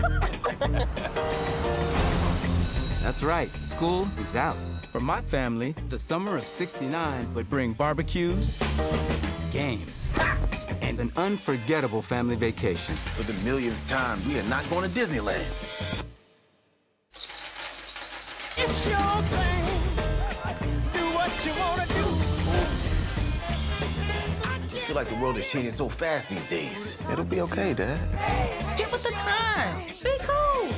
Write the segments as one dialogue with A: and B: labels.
A: That's right, school is out. For my family, the summer of 69 would bring barbecues, games, and an unforgettable family vacation.
B: For the millionth time, we are not going to Disneyland.
C: It's your thing. Do what you wanna do.
B: I just feel like the world is changing so fast these days. It'll be okay, Dad.
C: Get with the times. Be cool.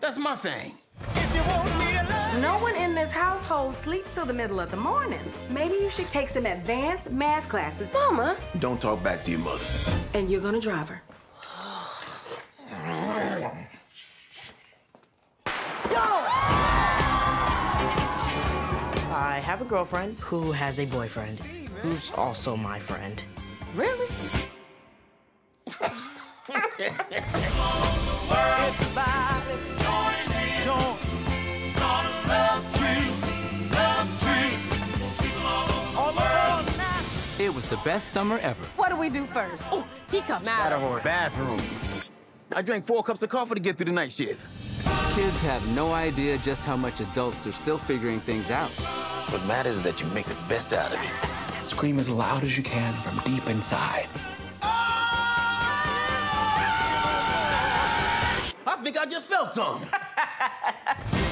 B: That's my thing.
C: If you want me to love
D: No one in this household sleeps till the middle of the morning. Maybe you should take some advanced math classes. Mama.
B: Don't talk back to your mother.
D: And you're gonna drive her.
E: I have a girlfriend who has a boyfriend who's also my friend.
D: Really?
C: everybody. Join in. Join. Start a love tree. Love tree. All around now.
A: It was the best summer ever.
D: What do we do first?
E: Oh, teacups.
B: Matterhorn. Bathroom. I drank four cups of coffee to get through the night shift.
A: Kids have no idea just how much adults are still figuring things out.
B: What matters is that you make the best out of it.
F: Scream as loud as you can from deep inside.
B: I think I just felt some.
C: The spring.